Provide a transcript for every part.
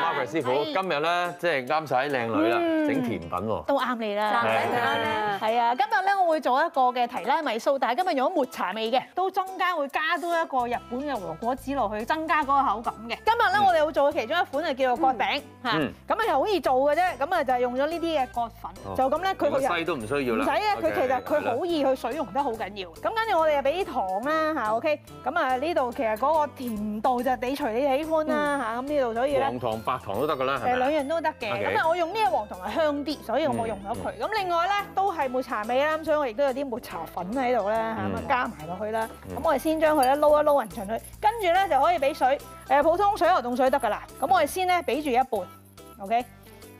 Bye. Margaret 師傅，今日咧即係啱晒啲靚女啦，整甜品喎。都啱你啦，係啱啦。係啊，今日咧我會做一個嘅提拉米蘇，但係今日用咗抹茶味嘅，都中間會加多一個日本嘅和果子落去，增加嗰個口感嘅。今日咧我哋會做嘅其中一款係叫做角餅嚇，嗯咁啊又好易做嘅啫，咁啊就係用咗呢啲嘅角粉，就咁咧佢佢個西都唔需要啦。唔使啊，佢其實佢好易去水溶得好緊要。咁跟住我哋又俾啲糖啦嚇，OK，咁啊呢度其實嗰個甜度就你隨你喜歡啦嚇，咁呢度所以咧。黃糖、白糖都得噶啦，誒兩啊？樣都得嘅咁啊我用呢個黃糖係香啲，所以我用咗佢。咁另外咧都係抹茶味啦，咁所以我亦都有啲抹茶粉喺度咧嚇，咁啊嗯加埋落去啦。嗯咁我哋先將佢咧撈一撈勻勻佢，跟住咧就可以俾水，誒普通水牛凍水得㗎啦。咁我哋先咧俾住一半，OK。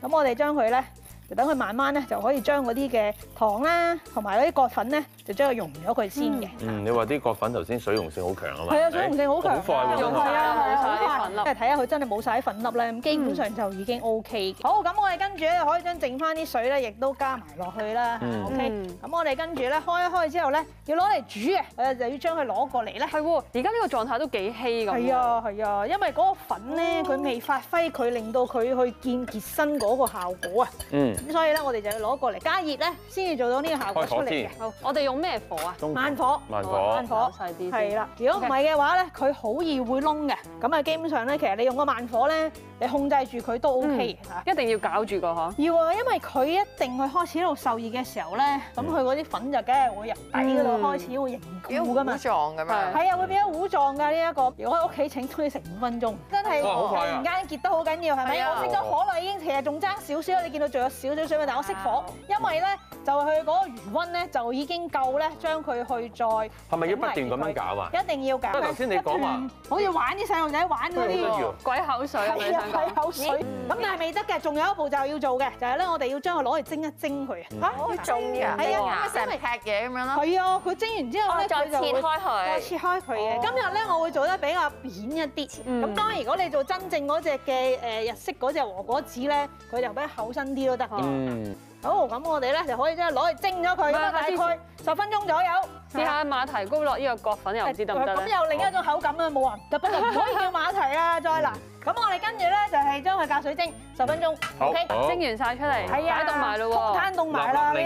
咁我哋將佢咧就等佢慢慢咧就可以將嗰啲嘅糖啦同埋嗰啲葛粉咧就將佢溶咗佢先嘅。嗯，你話啲葛粉頭先水溶性好強啊嘛？係啊，水溶性好強，好快喎，真用晒係。啊，係啊，冇晒好快。啲粉粒即係睇下佢真係冇晒啲粉粒咧，咁基本上就已經 O K 嘅。好，咁我哋跟住咧可以將剩翻啲水咧，亦都加埋落去啦。嗯 O K，嗯咁我哋跟住咧開一開之後咧，要攞嚟煮嘅，誒就要將佢攞過嚟咧。係喎，而家呢個狀態都幾稀咁。係。啊係啊，因為嗰個粉咧佢未發揮佢令到佢去見結身嗰個效果啊，嗯，咁所以咧我哋就要攞過嚟加熱咧，先至做到呢個效果出嚟。好，我哋用咩火啊？慢火。慢火慢。火細啲先係啦，如果唔係嘅話咧，佢好易會燶嘅。咁啊，基本上咧，其實你用個慢火咧，你控制住佢都 O K 嘅嚇。一定要搞住個嗬。要啊，因為佢一定佢開始喺度受熱嘅時候咧，咁佢嗰啲粉就梗係會入底嗰度開始會凝固噶嘛。糊狀咁樣。係啊，會變咗糊狀㗎呢一個。如果喺屋企整都要成五分鐘，真係突然間結得好緊要，係咪？啊我熄咗可樂，已經其實仲爭少少，你見到仲有少少水味，但我熄火，因為咧就佢嗰個餘温咧就已經夠咧，將佢去再係咪要不斷咁樣搞啊？一定要搞。因為頭先你講話好似玩啲細路仔玩嗰啲。鬼口水啊！你係啊想，講？係口水。咁但係未得嘅，仲有一步驟要做嘅，就係咧，我哋要將佢攞嚟蒸一蒸佢啊。嚇，要種㗎，係啊咁咪成劈嘢咁樣咯。係啊，佢蒸完之後咧，佢就會開再切開佢嘅。今日咧，我會做得比較扁一啲。咁當然，如果你做真正嗰只嘅誒日式嗰只和果子咧，佢就比較厚身啲都得嘅。嗯，好，咁我哋咧就可以將佢攞去蒸咗佢，咁啊大概十分鐘左右。試下馬蹄糕落呢個角粉又唔知得唔得咧？咁有另一種口感啊，冇話唔得，不過唔可以叫馬蹄啦，再嗱。咁我哋跟住咧就係將佢隔水蒸十分鐘，OK。蒸完晒出嚟，係啊，擺凍埋咯喎。通攤凍埋啦呢一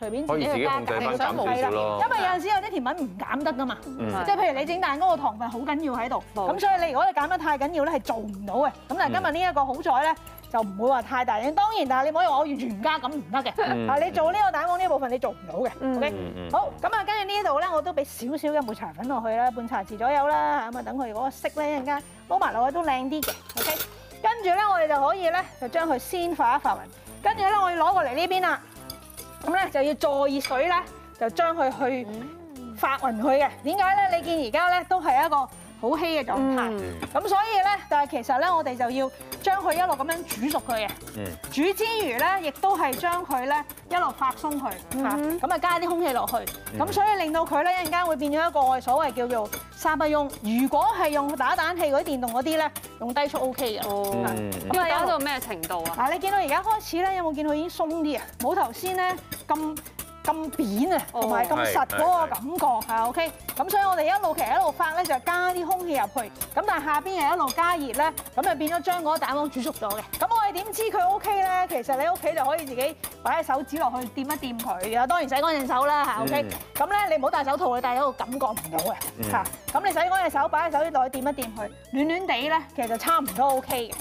隨便自己加減少少咯。因為有陣時有啲甜品唔減得噶嘛。嗯即係譬如你整蛋糕個糖分好緊要喺度，咁所以你如果你減得太緊要咧係做唔到嘅。咁但係今日呢一個好彩咧，就唔會話太大影。當然，但係你唔可以話我完全唔加咁唔得嘅。嗯嗱，你做呢個蛋黃呢部分你做唔到嘅。嗯 OK，好，咁啊，跟住呢度咧我都俾少少嘅抹茶粉落去啦，半茶匙左右啦，咁啊等佢嗰個色咧一陣間撈埋落去都靚啲嘅。OK，跟住咧我哋就可以咧就將佢先化一發勻，跟住咧我要攞過嚟呢邊啦。咁咧就要助熱水咧，就將佢去發勻佢嘅。點解咧？你見而家咧都係一個好稀嘅狀態。嗯咁所以咧，但係其實咧，我哋就要將佢一路咁樣煮熟佢嘅。嗯煮之餘咧，亦都係將佢咧一路發鬆佢嚇，咁啊加啲空氣落去，咁所以令到佢咧一陣間會變咗一個我哋所謂叫做沙不翁。如果係用打蛋器嗰啲電動嗰啲咧，用低速 O K 嘅。哦，咁啊有到咩程度啊？嗱，你見到而家開始咧，有冇見到已經鬆啲啊？冇頭先咧咁咁扁啊，同埋咁實嗰個感覺係 OK。咁所以我哋一路其實一路發咧，就加啲空氣入去。咁但係下邊又一路加熱咧，咁就變咗將嗰個蛋黃煮熟咗嘅。咁我哋點知佢 OK 咧？其實你屋企就可以自己擺隻手指落去掂一掂佢啊。當然洗乾淨手啦嚇 OK 嗯。咁咧你唔好戴手套，你戴咗個感覺唔到嘅嗯嚇。咁你洗乾淨手，擺喺手指落去掂一掂佢，暖暖地咧，其實就差唔多 OK 嘅。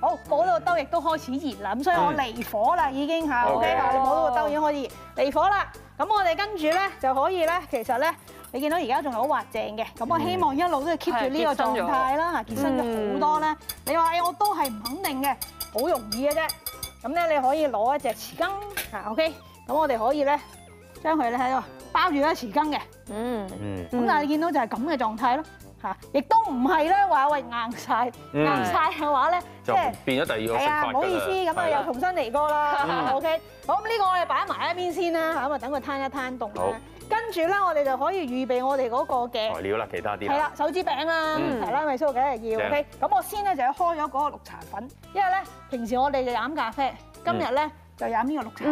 好，嗰度兜亦都開始熱啦，咁所以我離火啦已經嚇。OK 嚇，你摸到個兜已經開始。熱離火啦。咁我哋跟住咧就可以咧，其實咧你見到而家仲係好滑淨嘅，咁我希望一路都係 keep 住呢個狀態啦嚇，結身咗好多咧。你話誒我都係唔肯定嘅，好容易嘅啫。咁咧你可以攞一隻匙羹嚇 OK，咁我哋可以咧將佢咧喺度包住一匙羹嘅。嗯，嗯。咁但係你見到就係咁嘅狀態咯嚇，亦都唔係咧話喂硬晒，嗯硬晒嘅話咧，即就係。變咗第二個食係啊，法唔好意思，咁啊又重新嚟過啦嗯，OK。好，咁呢個我哋擺埋一邊先啦，嚇咁啊等佢攤一攤凍。跟跟住咧，我哋就可以預備我哋嗰個嘅材料啦，其他啲係啦，手指餅啦，嗯提拉米蘇梗係要 OK。咁我先咧就要開咗嗰個綠茶粉，因為咧平時我哋就飲咖啡，今日咧就飲呢個綠茶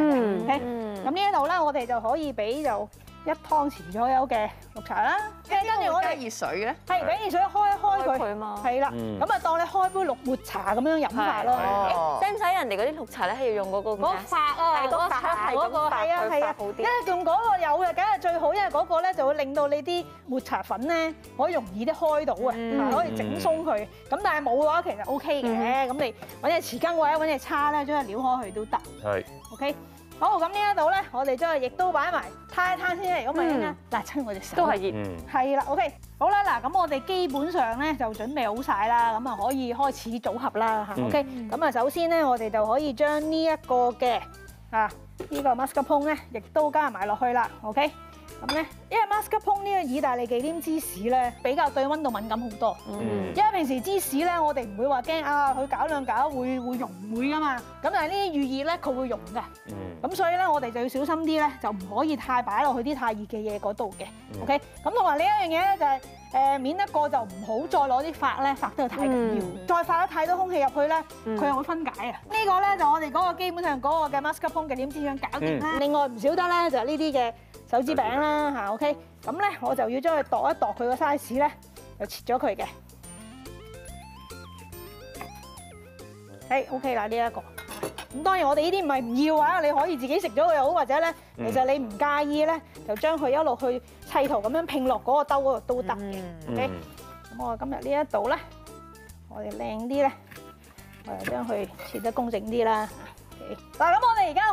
OK。咁呢一度咧，我哋就可以俾就一湯匙左右嘅綠茶啦，跟住我加哋熱水嘅，係俾熱水開一開佢，佢嘛。係啦，嗯。咁啊當你開杯綠抹茶咁樣飲法咯。哦。使唔使人哋嗰啲綠茶咧係要用嗰個嗰個發啊，係嗰個嗰個茶嗰個係啊係啊，好啲。因為用嗰個有嘅，梗係最好，因為嗰個咧就會令到你啲抹茶粉咧可以容易啲開到啊，嗯。可以整鬆佢。咁但係冇嘅話，其實 O K 嘅，咁你揾隻匙羹或者揾隻叉咧，將佢撩開佢都得。係。OK，好，咁呢一度咧，我哋將佢亦都擺埋攤一攤先嚟，咁咪嗯。咧嗱親我隻手。都係熱。嗯。係啦，OK，好啦，嗱，咁我哋基本上咧就準備好晒啦，咁啊可以開始組合啦嚇嗯，OK，咁啊首先咧我哋就可以將呢一個嘅啊呢個 mascarpone 咧，亦都加埋落去啦，OK，咁咧因為 mascarpone 呢個意大利忌廉芝士咧比較對温度敏感好多，嗯。因為平時芝士咧我哋唔會話驚啊佢搞兩搞會會溶唔會噶嘛，咁但係呢啲預熱咧佢會溶嘅。嗯。咁所以咧，我哋就要小心啲咧，就唔可以太擺落去啲太熱嘅嘢嗰度嘅。嗯。OK，咁同埋呢一樣嘢咧就係、誒免得過就唔好再攞啲發咧發得太緊要，嗯。再發得太多空氣入去咧，嗯。佢又會分解啊。呢個咧就我哋嗰個基本上嗰個嘅 mascarpone 嘅點子樣搞掂啦。嗯。另外唔少得咧就係呢啲嘅手指餅啦嚇。OK，咁咧我就要將佢度一度佢個 size 咧，就切咗佢嘅。係 OK 啦，呢一個。咁當然我哋呢啲唔係唔要啊，你可以自己食咗佢又好，或者咧其實你唔介意咧，就將佢一路去砌圖咁樣拼落嗰個兜嗰度都得嘅。OK，嗯咁我今日呢一度咧，我哋靚啲咧，我就將佢切得工整啲啦。嗱咁我哋而家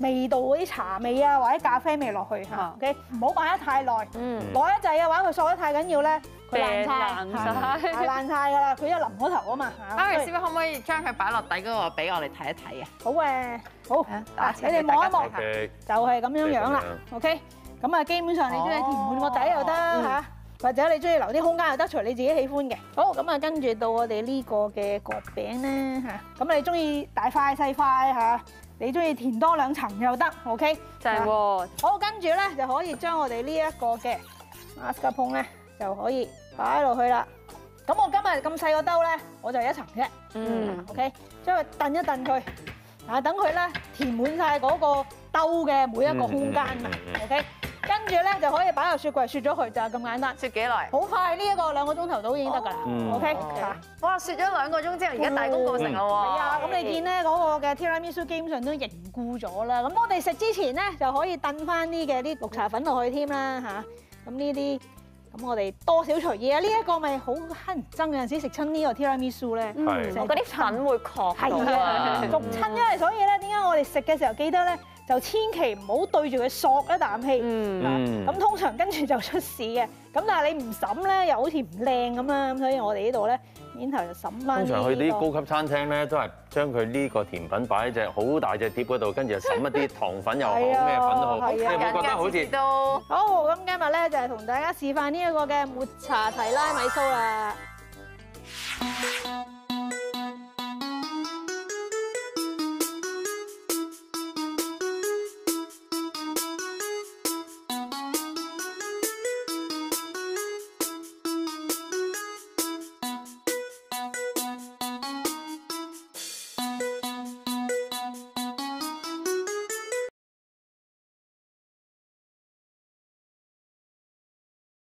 味道，嗰啲茶味啊，或者咖啡味落去嚇啊。OK，唔好擺得太耐，嗯。耐一滯嘅話，佢索得太緊要咧，佢爛晒，係係 爛晒㗎啦，佢一淋嗰頭啊嘛嚇。媽咪所以師傅可唔可以將佢擺落底嗰個俾我哋睇一睇啊？好嘅，好，打你哋望一望就係咁樣樣啦。OK，咁啊，基本上你中意填滿個底又得哦嚇。或者你中意留啲空間又得，隨你自己喜歡嘅。好，咁啊，跟住到我哋呢個嘅角餅咧嚇，咁你中意大塊細塊嚇，你中意填多兩層又得，OK。正喎，好，跟住咧就可以將我哋呢一個嘅 mascarpone 咧就可以擺落去啦。咁我今日咁細個兜咧，我就一層啫。嗯，OK，將佢燉一燉佢，啊等佢咧填滿晒嗰個兜嘅每一個空間啊嗯嗯嗯嗯，OK，跟住咧就可以擺落雪櫃雪咗佢，就係咁簡單，雪幾耐？好快呢一個兩個鐘頭到已經得㗎啦嗯，OK。哇！雪咗兩個鐘之後，而家大功告成啦喎！係啊，咁你見咧嗰個嘅 tiramisu 基本上都凝固咗啦。咁我哋食之前咧就可以燉翻啲嘅啲綠茶粉落去添啦吓，咁呢啲咁我哋多少隨意啊。呢一個咪好乞人憎，有陣時食親呢個 tiramisu 咧，係成日嗰啲粉會確係到啊，啊。逐親，因為所以咧，點解我哋食嘅時候記得咧，就千祈唔好對住佢索一啖氣。嗯，嗯咁通常跟住就出事嘅，咁但係你唔審咧，又好似唔靚咁啦，咁所以我哋呢度咧面頭就審翻通常去啲高級餐廳咧，都係將佢呢個甜品擺喺隻好大隻碟嗰度，跟住就審一啲 糖粉又好，咩粉都好。你有冇覺得好似都好，咁今日咧就係同大家示範呢一個嘅抹茶提拉米蘇啦。